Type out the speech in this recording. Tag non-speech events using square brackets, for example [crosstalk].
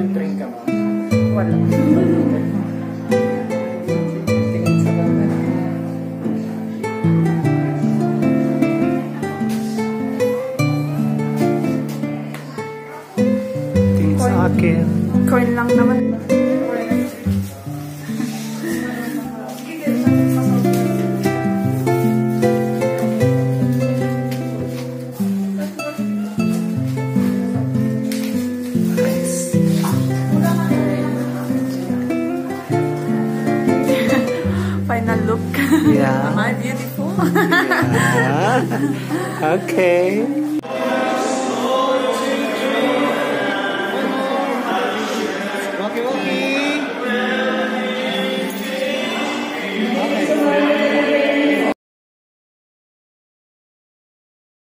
nag-train ka ba? Wala. Tingin sa banda. Tingin lang naman. Yeah. Am I beautiful? Ah, [laughs] okay.